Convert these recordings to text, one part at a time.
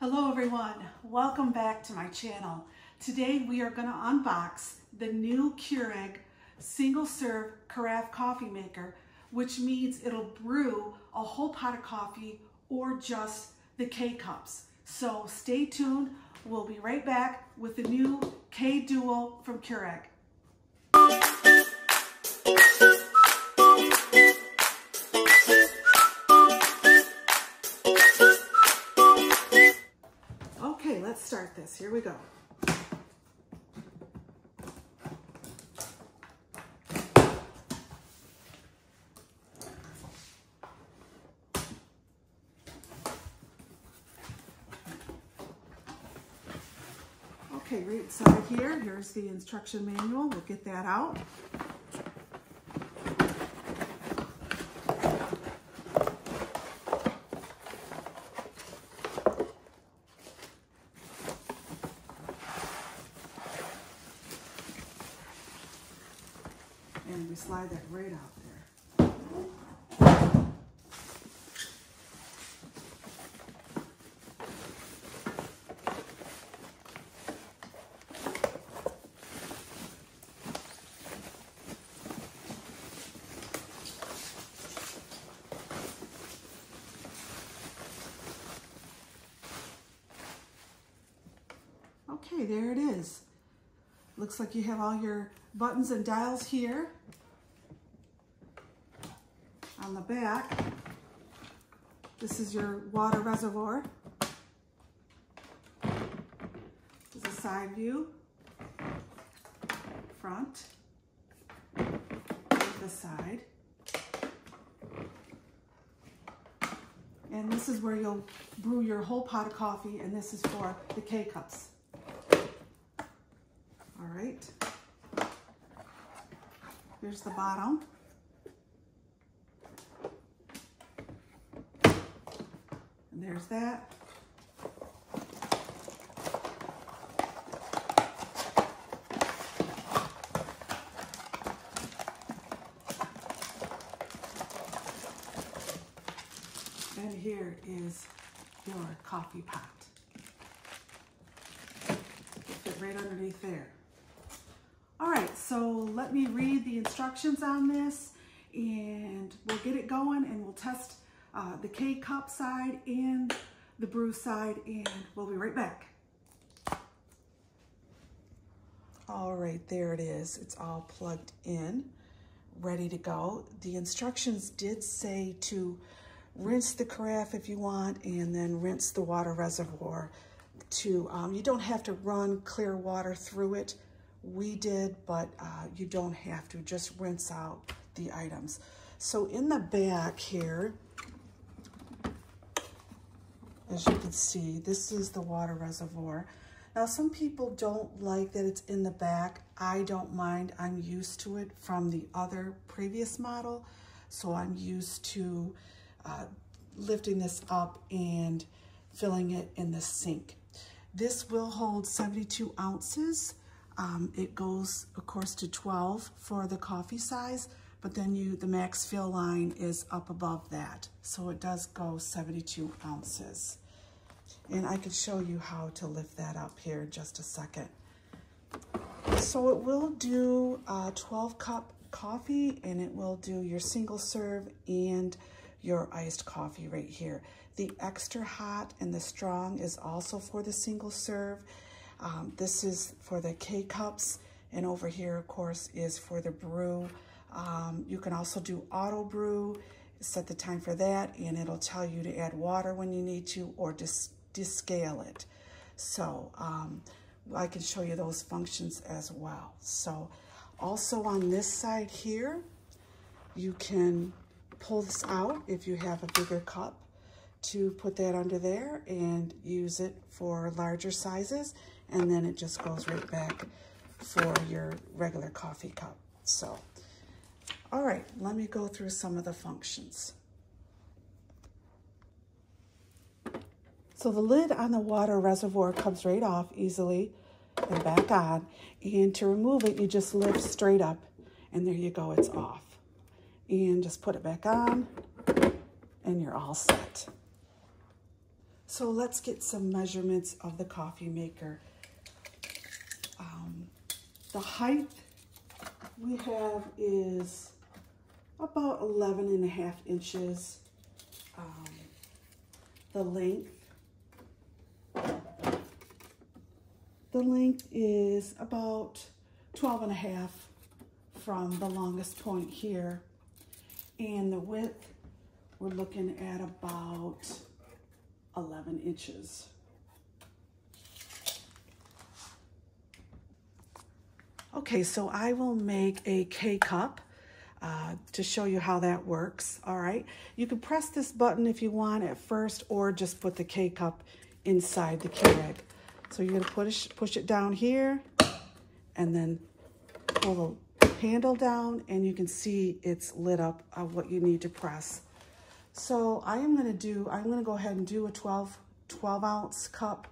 Hello everyone, welcome back to my channel. Today we are going to unbox the new Keurig single serve carafe coffee maker, which means it'll brew a whole pot of coffee or just the K-Cups. So stay tuned, we'll be right back with the new K-Duo from Keurig. This. Here we go. Okay, right side here, here's the instruction manual. We'll get that out. And we slide that right out there. Okay, there it is. Looks like you have all your buttons and dials here. On the back, this is your water reservoir. This is a side view, front, the side. And this is where you'll brew your whole pot of coffee, and this is for the K-Cups. Right. Here's the bottom. And there's that. And here is your coffee pot. Fit right underneath there. All right, so let me read the instructions on this and we'll get it going and we'll test uh, the K-cup side and the brew side and we'll be right back. All right, there it is. It's all plugged in, ready to go. The instructions did say to rinse the carafe if you want and then rinse the water reservoir to, um, you don't have to run clear water through it. We did, but uh, you don't have to, just rinse out the items. So in the back here, as you can see, this is the water reservoir. Now, some people don't like that it's in the back. I don't mind. I'm used to it from the other previous model. So I'm used to uh, lifting this up and filling it in the sink. This will hold 72 ounces. Um, it goes, of course, to 12 for the coffee size, but then you the max fill line is up above that. So it does go 72 ounces. And I can show you how to lift that up here in just a second. So it will do a 12 cup coffee and it will do your single serve and your iced coffee right here. The extra hot and the strong is also for the single serve. Um, this is for the K-cups and over here, of course, is for the brew. Um, you can also do auto brew, set the time for that, and it'll tell you to add water when you need to or dis descale it. So um, I can show you those functions as well. So also on this side here, you can pull this out if you have a bigger cup to put that under there and use it for larger sizes. And then it just goes right back for your regular coffee cup. So, all right, let me go through some of the functions. So the lid on the water reservoir comes right off easily and back on. And to remove it, you just lift straight up and there you go, it's off. And just put it back on and you're all set. So let's get some measurements of the coffee maker. The height we have is about 11 and a half inches. Um, the length, the length is about 12 and a half from the longest point here. And the width, we're looking at about 11 inches. Okay, so I will make a K-cup uh, to show you how that works, all right? You can press this button if you want at first or just put the K-cup inside the Keurig. So you're gonna push, push it down here and then pull the handle down and you can see it's lit up of what you need to press. So I am gonna do, I'm gonna go ahead and do a 12, 12 ounce cup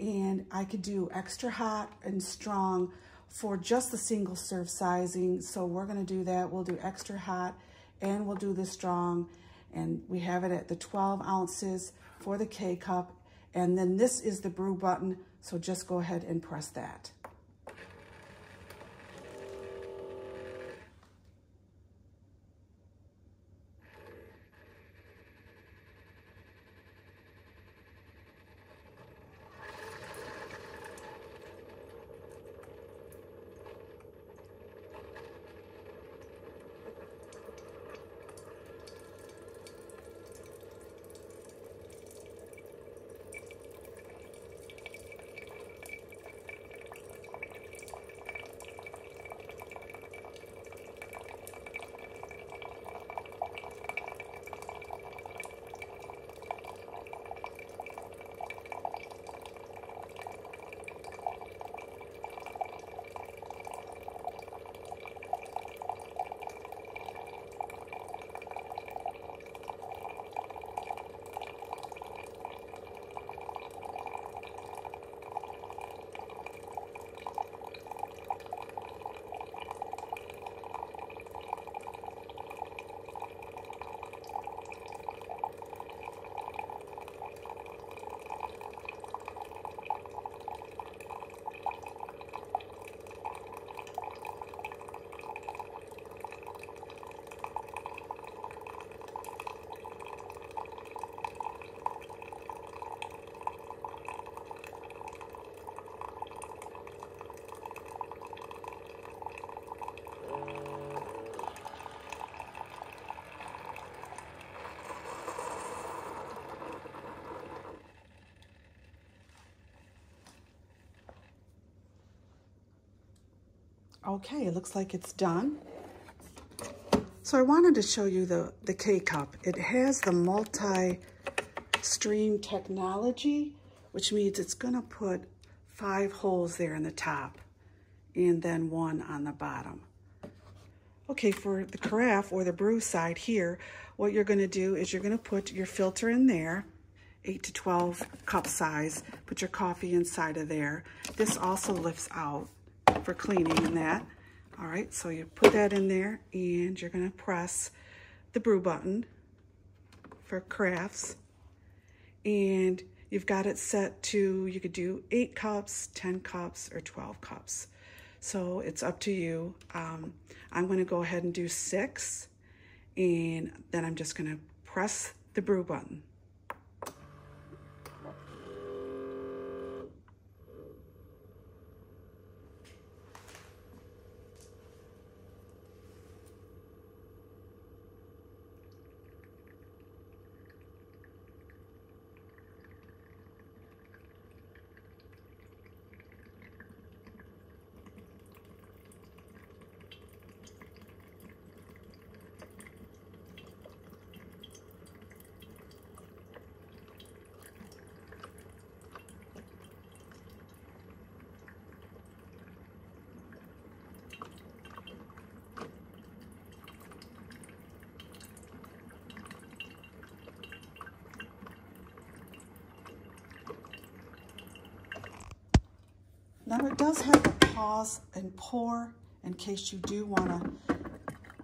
and I could do extra hot and strong for just the single serve sizing. So we're gonna do that. We'll do extra hot and we'll do the strong. And we have it at the 12 ounces for the K-cup. And then this is the brew button. So just go ahead and press that. Okay, it looks like it's done. So I wanted to show you the, the K-Cup. It has the multi-stream technology, which means it's gonna put five holes there in the top and then one on the bottom. Okay, for the carafe or the brew side here, what you're gonna do is you're gonna put your filter in there, 8 to 12 cup size, put your coffee inside of there. This also lifts out for cleaning and that. All right, so you put that in there and you're gonna press the brew button for crafts. And you've got it set to, you could do eight cups, 10 cups, or 12 cups. So it's up to you. Um, I'm gonna go ahead and do six and then I'm just gonna press the brew button. Now it does have a pause and pour in case you do want to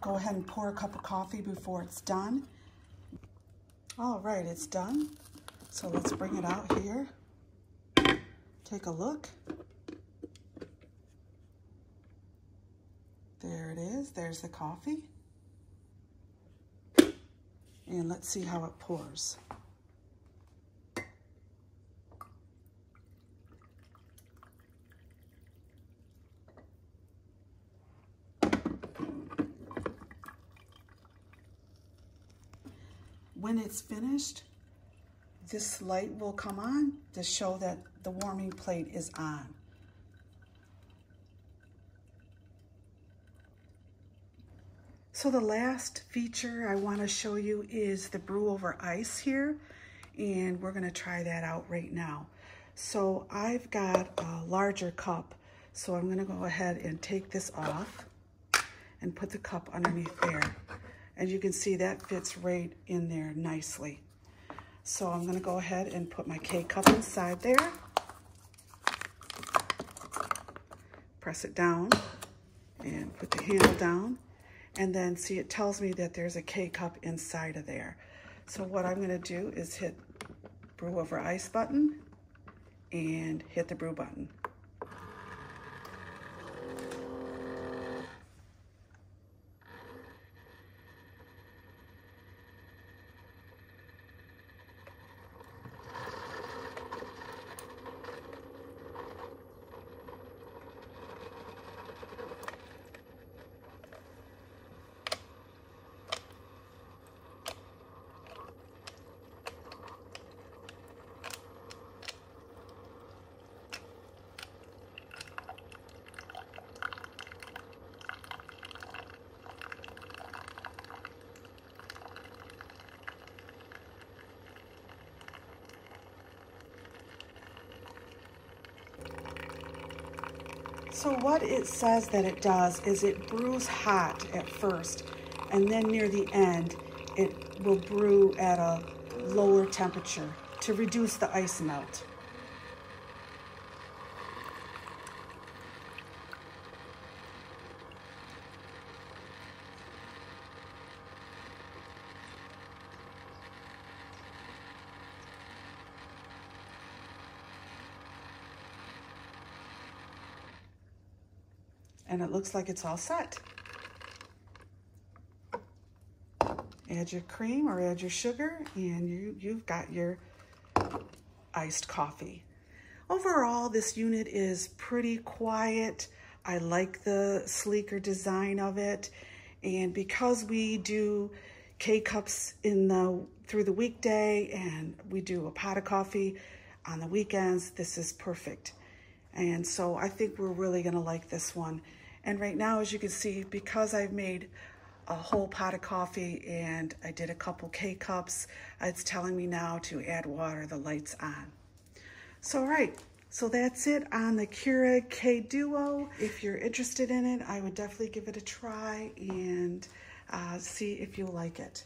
go ahead and pour a cup of coffee before it's done. All right, it's done. So let's bring it out here. Take a look. There it is. There's the coffee. And let's see how it pours. When it's finished, this light will come on to show that the warming plate is on. So the last feature I want to show you is the brew over ice here and we're going to try that out right now. So I've got a larger cup so I'm going to go ahead and take this off and put the cup underneath there. And you can see that fits right in there nicely. So I'm gonna go ahead and put my K-cup inside there. Press it down and put the handle down. And then see, it tells me that there's a K-cup inside of there. So what I'm gonna do is hit brew over ice button and hit the brew button. So what it says that it does is it brews hot at first, and then near the end, it will brew at a lower temperature to reduce the ice melt. And it looks like it's all set. Add your cream or add your sugar and you, you've got your iced coffee. Overall, this unit is pretty quiet. I like the sleeker design of it. And because we do K-cups in the through the weekday and we do a pot of coffee on the weekends, this is perfect. And so I think we're really gonna like this one. And right now, as you can see, because I've made a whole pot of coffee and I did a couple K-cups, it's telling me now to add water, the light's on. So, right, so that's it on the Keurig K-Duo. If you're interested in it, I would definitely give it a try and uh, see if you like it.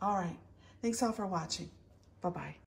All right, thanks all for watching. Bye-bye.